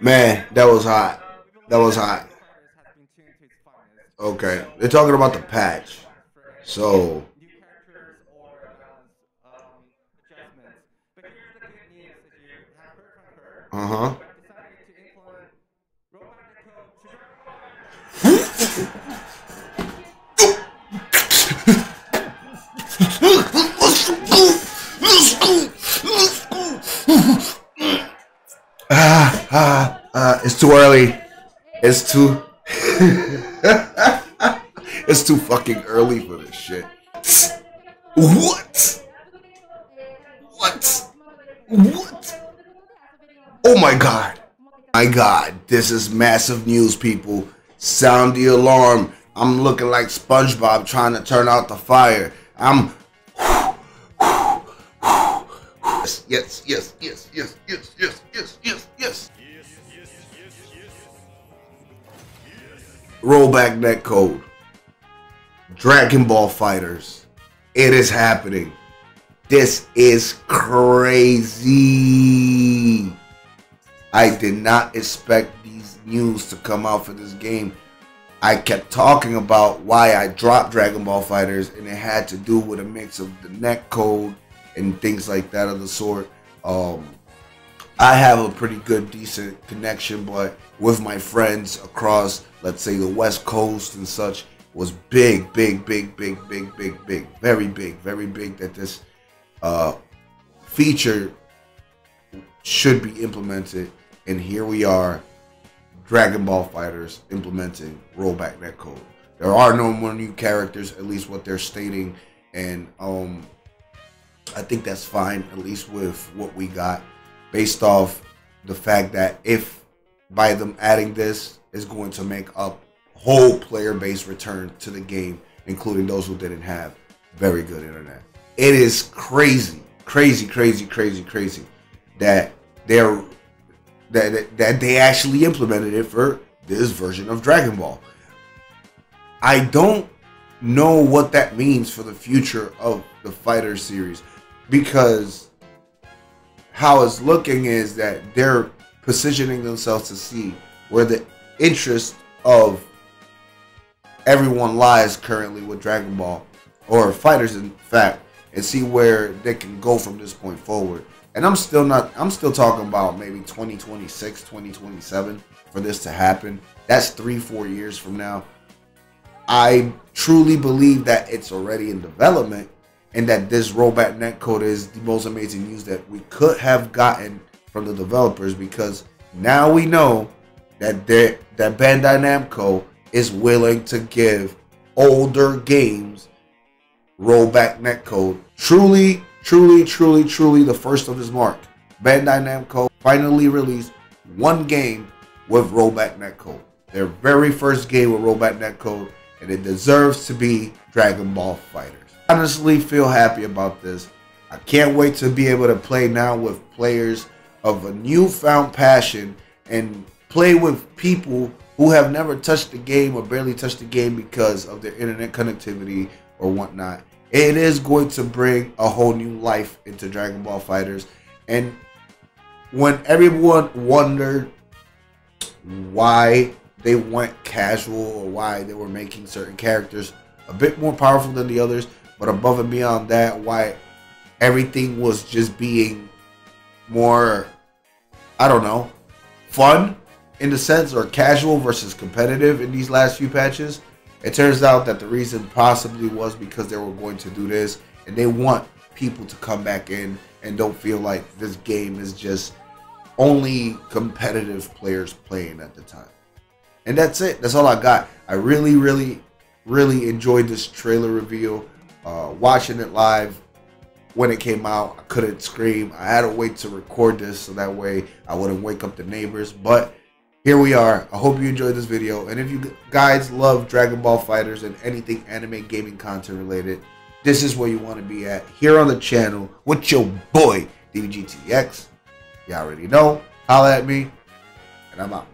Man, that was hot. That was hot. Okay, they're talking about the patch. So, uh huh. Ah, ah, ah, it's too early. It's too. it's too fucking early for this shit. What? What? What? Oh my god. My god, this is massive news, people. Sound the alarm. I'm looking like SpongeBob trying to turn out the fire. I'm. Yes, yes, yes, yes, yes, yes, yes, yes, yes. Rollback netcode. Dragon Ball FighterZ. It is happening. This is crazy. I did not expect these news to come out for this game. I kept talking about why I dropped Dragon Ball FighterZ, and it had to do with a mix of the net code and things like that of the sort. Um, I have a pretty good, decent connection, but with my friends across, let's say, the West Coast and such, was big, big, big, big, big, big, big, very big, very big that this uh, feature should be implemented. And here we are, Dragon Ball FighterZ implementing rollback netcode. There are no more new characters, at least what they're stating, and um, I think that's fine, at least with what we got, based off the fact that if by them adding this is going to make up whole player base return to the game, including those who didn't have very good internet. It is crazy, crazy, crazy, crazy, crazy that they're that that they actually implemented it for this version of Dragon Ball. I don't know what that means for the future of the fighter series because how it's looking is that they're positioning themselves to see where the interest of everyone lies currently with Dragon Ball or fighters in fact and see where they can go from this point forward. And I'm still not I'm still talking about maybe 2026, 2027 for this to happen. That's 3 4 years from now. I truly believe that it's already in development and that this rollback netcode is the most amazing news that we could have gotten from the developers because now we know that that Bandai Namco is willing to give older games rollback netcode. Truly, truly, truly, truly the first of his mark. Bandai Namco finally released one game with rollback netcode. Their very first game with rollback netcode, and it deserves to be Dragon Ball FighterZ honestly feel happy about this. I can't wait to be able to play now with players of a newfound passion and play with people who have never touched the game or barely touched the game because of their internet connectivity or whatnot. It is going to bring a whole new life into Dragon Ball FighterZ. And when everyone wondered why they went casual or why they were making certain characters a bit more powerful than the others, but above and beyond that, why everything was just being more, I don't know, fun in the sense or casual versus competitive in these last few patches. It turns out that the reason possibly was because they were going to do this and they want people to come back in and don't feel like this game is just only competitive players playing at the time. And that's it. That's all I got. I really, really, really enjoyed this trailer reveal uh, watching it live when it came out. I couldn't scream. I had to wait to record this so that way I wouldn't wake up the neighbors. But here we are. I hope you enjoyed this video. And if you guys love Dragon Ball FighterZ and anything anime gaming content related, this is where you want to be at here on the channel with your boy DBGTX. You all already know. Holla at me, and I'm out.